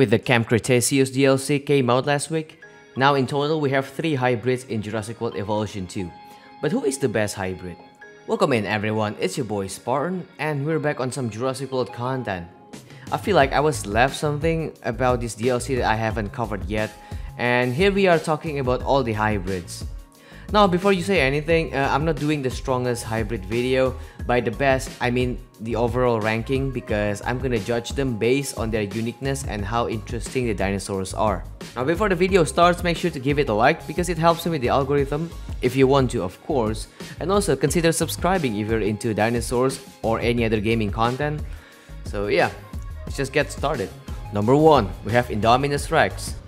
With the Camp Cretaceous DLC came out last week, now in total we have 3 hybrids in Jurassic World Evolution 2. But who is the best hybrid? Welcome in everyone, it's your boy Spartan and we're back on some Jurassic World content. I feel like I was left something about this DLC that I haven't covered yet and here we are talking about all the hybrids. Now before you say anything, uh, I'm not doing the strongest hybrid video. By the best, I mean the overall ranking because I'm gonna judge them based on their uniqueness and how interesting the dinosaurs are. Now before the video starts, make sure to give it a like because it helps me with the algorithm, if you want to of course. And also consider subscribing if you're into dinosaurs or any other gaming content. So yeah, let's just get started. Number 1, we have Indominus Rex.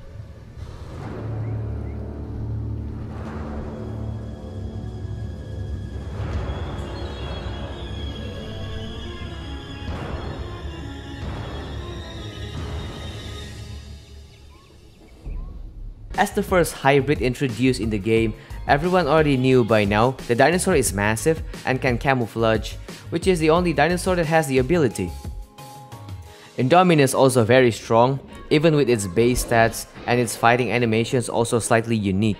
As the first hybrid introduced in the game, everyone already knew by now the dinosaur is massive and can camouflage, which is the only dinosaur that has the ability. Indominus also very strong, even with its base stats and its fighting animations also slightly unique.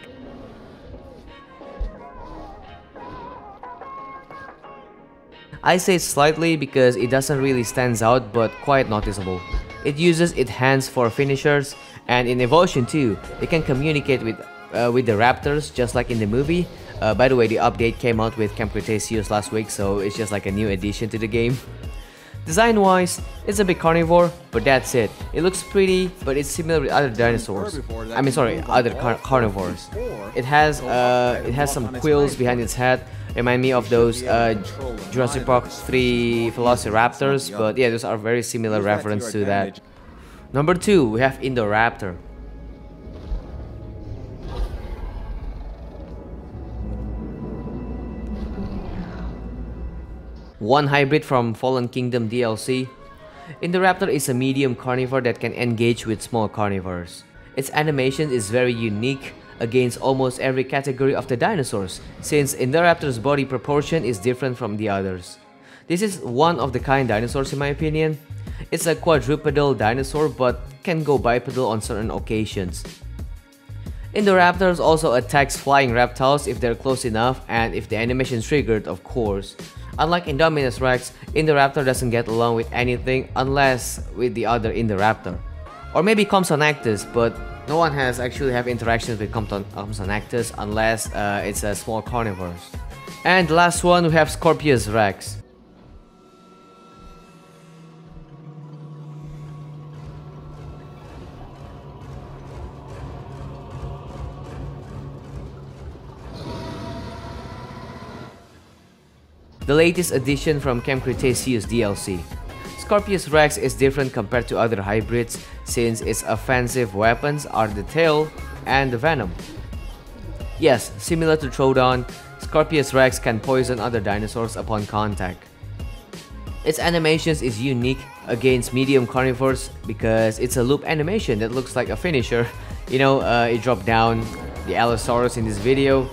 I say slightly because it doesn't really stands out but quite noticeable. It uses its hands for finishers and in Evolution 2, they can communicate with uh, with the raptors just like in the movie. Uh, by the way, the update came out with Camp Cretaceous last week, so it's just like a new addition to the game. Design-wise, it's a bit carnivore, but that's it. It looks pretty, but it's similar with other dinosaurs. I mean, sorry, other car carnivores. It has uh, it has some quills behind its head, remind me of those uh, Jurassic Park 3 Velociraptors, but yeah, those are very similar reference to that. Number 2, we have Indoraptor. One hybrid from Fallen Kingdom DLC. Indoraptor is a medium carnivore that can engage with small carnivores. Its animation is very unique against almost every category of the dinosaurs, since Indoraptor's body proportion is different from the others. This is one of the kind dinosaurs in my opinion, it's a quadrupedal dinosaur but can go bipedal on certain occasions. Indoraptors also attacks flying reptiles if they're close enough and if the animation is triggered of course. Unlike Indominus Rex, Indoraptor doesn't get along with anything unless with the other Indoraptor. Or maybe Compsognathus, but no one has actually have interactions with Compsognathus unless uh, it's a small carnivore. And last one we have Scorpios Rex. The latest addition from Camp Cretaceous DLC. Scorpios Rex is different compared to other hybrids since its offensive weapons are the tail and the venom. Yes, similar to Troodon, Scorpios Rex can poison other dinosaurs upon contact. Its animations is unique against medium carnivores because it's a loop animation that looks like a finisher. You know, uh, it dropped down the Allosaurus in this video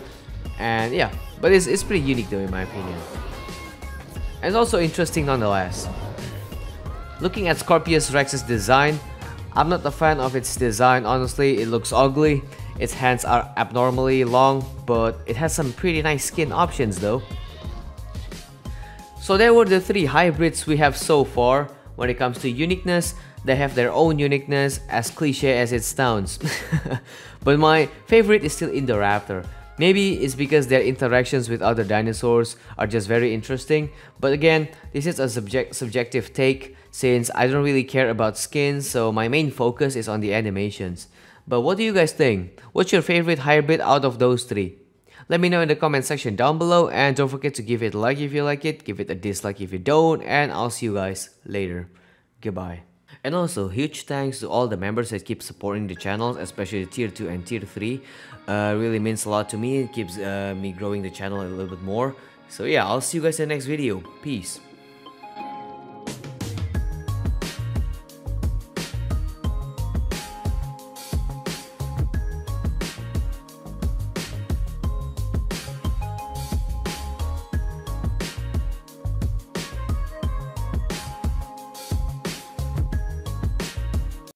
and yeah, but it's, it's pretty unique though in my opinion and also interesting nonetheless. Looking at Scorpios Rex's design, I'm not a fan of its design honestly, it looks ugly, its hands are abnormally long, but it has some pretty nice skin options though. So there were the three hybrids we have so far. When it comes to uniqueness, they have their own uniqueness, as cliche as it sounds. but my favorite is still Indoraptor. Maybe it's because their interactions with other dinosaurs are just very interesting, but again, this is a subject subjective take since I don't really care about skins, so my main focus is on the animations. But what do you guys think? What's your favorite hybrid out of those three? Let me know in the comment section down below and don't forget to give it a like if you like it, give it a dislike if you don't, and I'll see you guys later. Goodbye. And also, huge thanks to all the members that keep supporting the channel, especially tier 2 and tier 3. Uh, really means a lot to me, it keeps uh, me growing the channel a little bit more. So yeah, I'll see you guys in the next video. Peace.